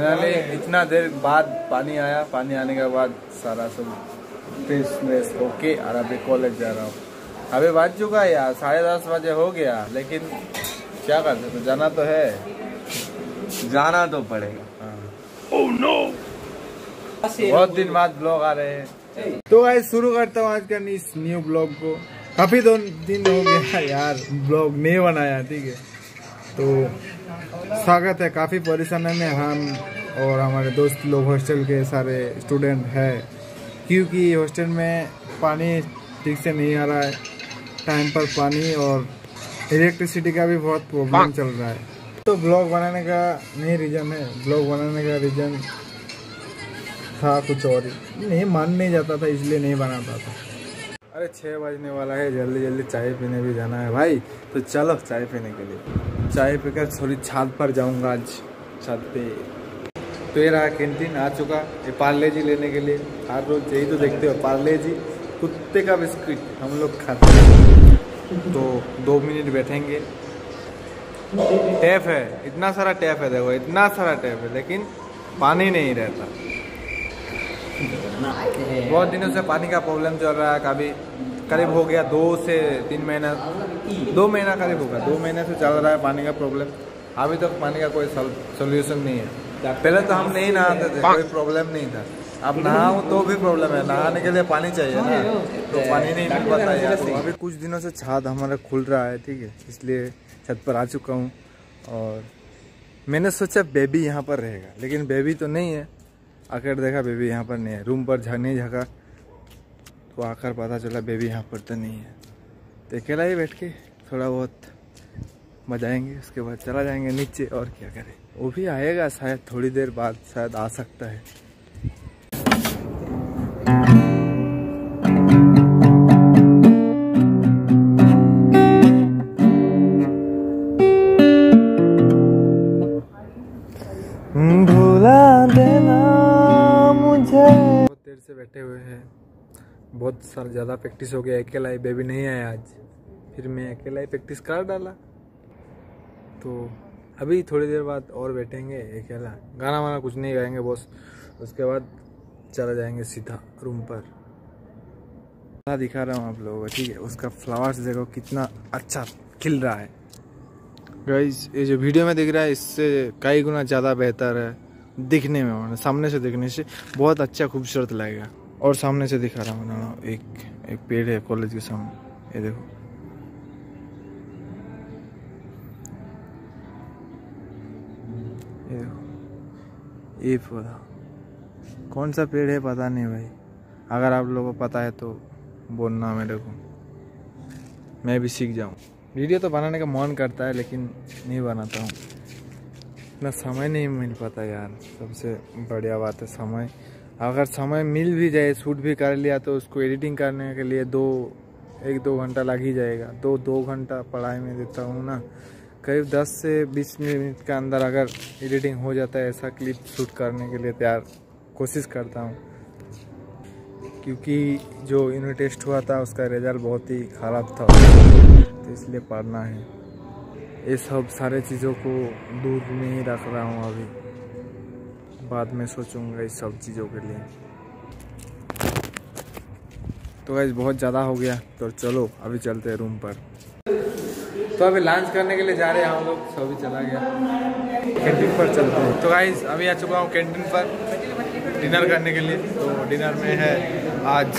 Finally इतना देर बाद पानी आया। पानी आने के बाद सारा सब फ्रेश ओके और अभी कॉलेज जा रहा हूँ। अभी बज चुका है यार साढ़े दस बजे हो गया लेकिन क्या कर सकते जाना तो है। जाना तो पड़ेगा। oh, no! बहुत दिन बाद ब्लॉग आ रहे हैं। तो आज शुरू करता हूँ आज का इस न्यू ब्लॉग को। काफ़ी दो दिन हो गया यार ब्लॉग नहीं बनाया ठीक है। तो स्वागत है काफ़ी परेशानी में हम और हमारे दोस्त लोग हॉस्टल के सारे स्टूडेंट है, क्योंकि हॉस्टल में पानी ठीक से नहीं आ रहा है, टाइम पर पानी और इलेक्ट्रिसिटी का भी बहुत प्रॉब्लम चल रहा है। तो ब्लॉग बनाने का नहीं रीज़न है, ब्लॉग बनाने का रीज़न था कुछ और ही। नहीं, मान नहीं जाता था, इसलिए नहीं बनाता था अरे छः बजने वाला है, जल्दी जल्दी चाय पीने भी जाना है भाई। तो चलो चाय पीने के लिए। चाय पीकर थोड़ी छत पर जाऊँगा आज, छत पे। तो ये रहा कैंटीन आ चुका ये पार्ले जी लेने के लिए। हर रोज यही तो देखते हो, पार्ले जी, कुत्ते का बिस्किट हम लोग खाते हैं। तो दो मिनट बैठेंगे। टैप है, इतना सारा टैप है, देखो, इतना सारा टैप है, लेकिन पानी नहीं रहता। बहुत दिनों से पानी का प्रॉब्लम चल रहा है कभी करीब हो गया दो से तीन महीना। दो महीना करीब होगा दो महीने से चल रहा है पानी का प्रॉब्लम अभी तक तो पानी का कोई सोल्यूशन नहीं है। पहले तो हम नहीं नहाते थे, कोई प्रॉब्लम नहीं था। अब नहाऊं तो भी प्रॉब्लम है, नहाने के लिए पानी चाहिए ना। तो पानी नहीं मिल पाता है तो अभी कुछ दिनों से छत हमारा खुल रहा है, ठीक है। इसलिए छत पर आ चुका हूँ और मैंने सोचा बेबी यहाँ पर रहेगा, लेकिन बेबी तो नहीं है। आकर देखा, बेबी यहाँ पर नहीं है। रूम पर झा, नहीं झका। तो आकर पता चला, बेबी यहाँ पर तो नहीं है। तो अकेला ही बैठ के थोड़ा बहुत मजाएँगे उसके बाद चला जाएँगे नीचे और क्या करें। वो भी आएगा शायद थोड़ी देर बाद, शायद आ सकता है। से बैठे हुए हैं। बहुत सारा ज़्यादा प्रैक्टिस हो गया, अकेला ही बेबी नहीं आया आज। फिर मैं अकेला ही प्रैक्टिस कर डाला। तो अभी थोड़ी देर बाद और बैठेंगे, अकेला। गाना वाना कुछ नहीं गाएँगे, बॉस उसके बाद चला जाएँगे सीधा रूम पर। दिखा रहा हूँ आप लोगों को, ठीक है? उसका फ्लावर्स देखो कितना अच्छा खिल रहा है। गाइज़ ये जो वीडियो में दिख रहा है, इससे कई गुना ज़्यादा बेहतर है। दिखने में सामने से देखने से बहुत अच्छा खूबसूरत लगेगा। और सामने से दिखा रहा हूँ एक एक पेड़ है कॉलेज के सामने। ये देखो। ये देखो। ये पौधा। कौन सा पेड़ है पता नहीं भाई। अगर आप लोगों को पता है तो बोलना मेरे को। मैं भी सीख जाऊँ। वीडियो तो बनाने का मन करता है, लेकिन नहीं बनाता हूँ। इतना समय नहीं मिल पाता यार। सबसे बढ़िया बात है समय। अगर समय मिल भी जाए, शूट भी कर लिया तो उसको एडिटिंग करने के लिए दो, एक दो घंटा लग ही जाएगा। दो दो घंटा पढ़ाई में देता हूँ ना। करीब 10 से 20 मिनट के अंदर अगर एडिटिंग हो जाता है, ऐसा क्लिप शूट करने के लिए तैयार कोशिश करता हूँ। क्योंकि जो यूनिट टेस्ट हुआ था, उसका रिज़ल्ट बहुत ही ख़राब था। तो इसलिए पढ़ना है। ये सब सारे चीज़ों को दूर में ही रख रहा हूँ अभी। बाद में सोचूँगा इस सब चीज़ों के लिए। तो गैस बहुत ज़्यादा हो गया तो चलो, अभी चलते हैं रूम पर। तो अभी लंच करने के लिए जा रहे हैं हम लोग तो अभी चला गया। कैंटीन पर चलते हैं। तो गाइज़ अभी आ चुका हूँ कैंटीन पर। डिनर करने के लिए तो डिनर में है आज।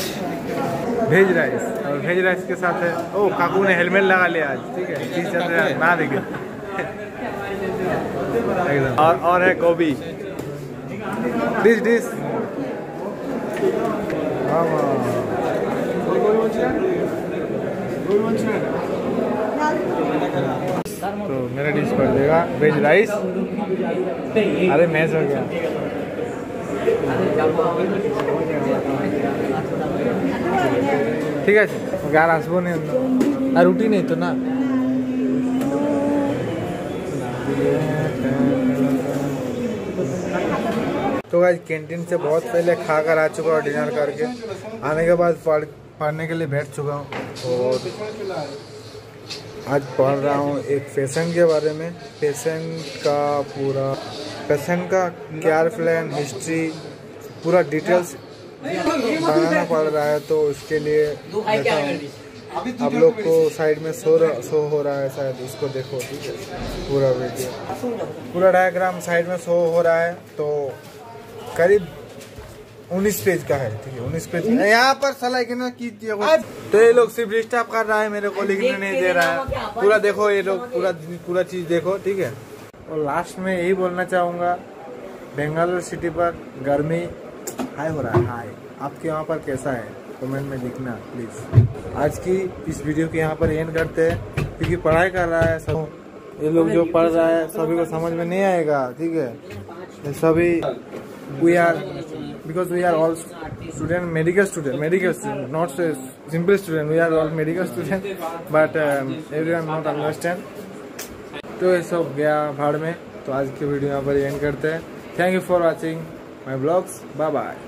भेज राइस। और भेज राइस के साथ है। ओ, काकू ने हेलमेट लगा लिया आज। ठीक है तीस चल रहा ना देखे और और है गोभी। Dish dish. तो मेरा डिश पड़ देगा। Veg rice. अरे मैच हो गया। ঠিক আছে আর আসবো না আর রুটি নেই তো না तो आज कैंटीन से बहुत पहले खा कर आ चुका हूँ डिनर करके आने के बाद पढ़ पढ़ने के लिए बैठ चुका हूँ और आज पढ़ रहा हूँ एक फैशन के बारे में फैशन का पूरा फैशन का केयर प्लान हिस्ट्री पूरा डिटेल्स बनाना पड़ रहा है तो उसके लिए आप लोग को साइड में शो शो हो रहा है शायद उसको देखो ठीक है? पूरा वीडियो। पूरा डायग्राम साइड में शो हो रहा है तो करीब उन्नीस पेज का है ठीक है? उन्नीस पेज यहाँ पर सलाह के ना की तो ये लोग सिर्फ़ डिस्टर्ब कर रहा है मेरे को लिखने नहीं दे रहा है। पूरा देखो ये लोग पूरा पूरा चीज़ देखो ठीक है? और लास्ट में यही बोलना चाहूँगा बेंगालुरु सिटी पर गर्मी हाई हो रहा है हाई आपके यहाँ पर कैसा है? कमेंट में लिखना प्लीज़ आज की इस वीडियो के यहाँ पर एंड करते हैं क्योंकि पढ़ाई कर रहा है सब। ये लोग जो पढ़ रहा है सभी को समझ में नहीं आएगा ठीक है? सभी we are we are all student medical student medical student not so simple student we are all medical student but um, everyone not understand. तो ये सब गया भाड़ में तो आज की वीडियो यहाँ पर एंड करते हैं। Thank you for watching my vlogs. Bye bye.